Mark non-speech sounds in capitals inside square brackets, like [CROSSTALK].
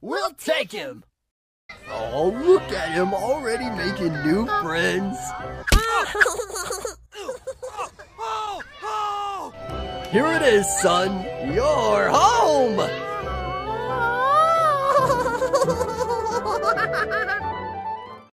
We'll take him. Oh, look at him already making new friends. [LAUGHS] Here it is, son. You're home.